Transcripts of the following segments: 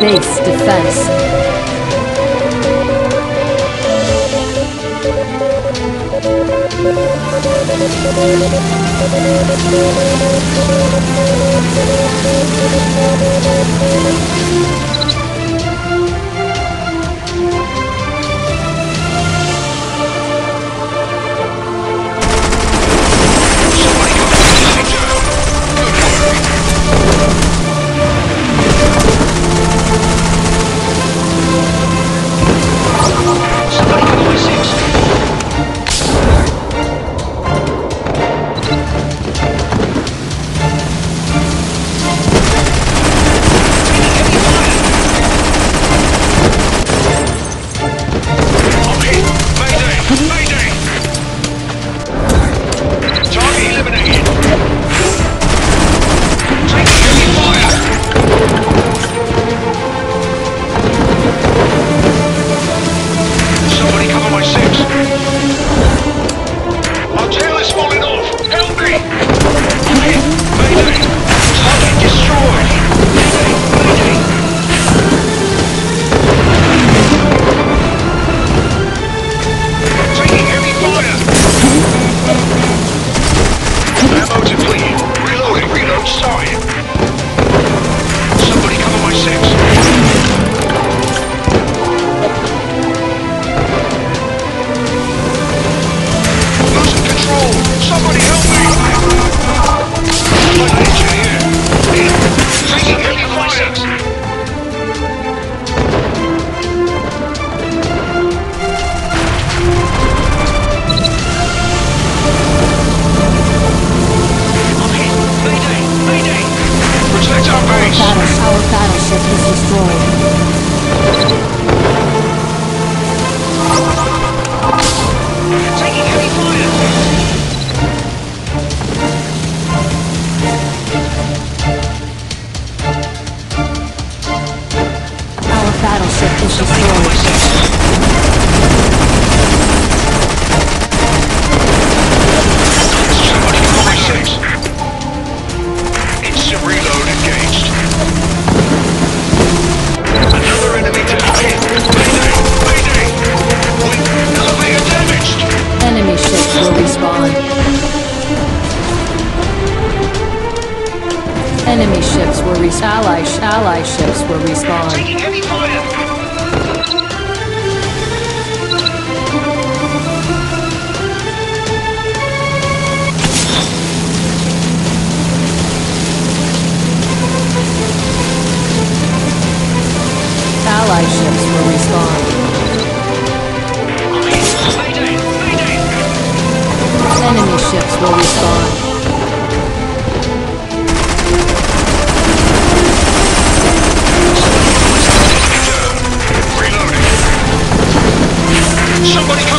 Base defense. Our, battleship is destroyed. ships, allied, allied ships will respawn. Taking heavy fire. Allied ships will respawn. Enemy ships will respawn. Somebody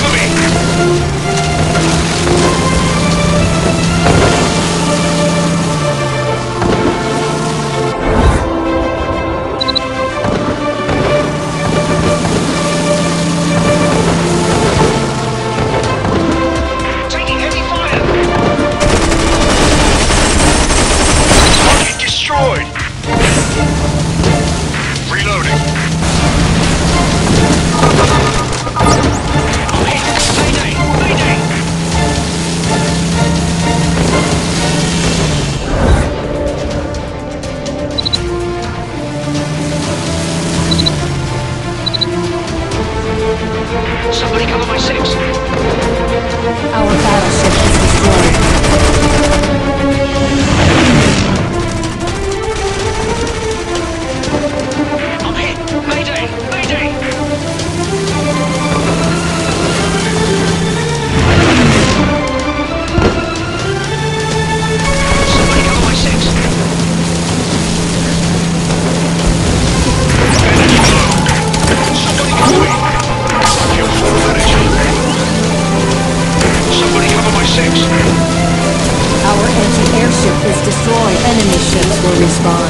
If the airship is destroyed, enemy ships will respawn.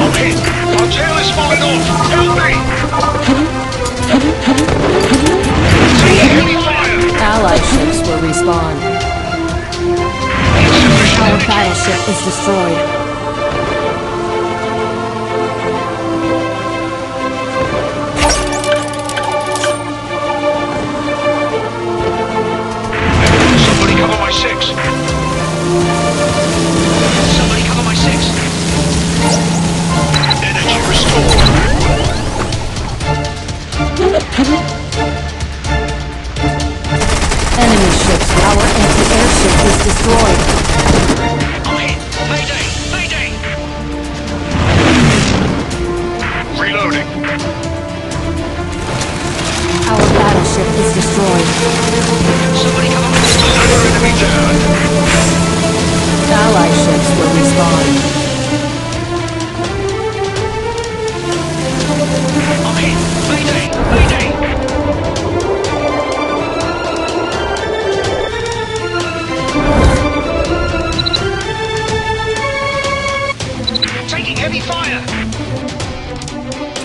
I'm hit! My tail is falling off! Help me!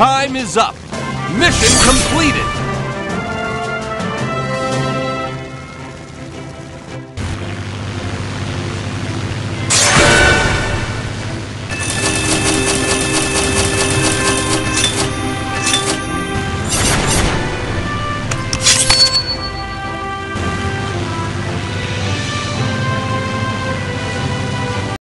Time is up. Mission completed.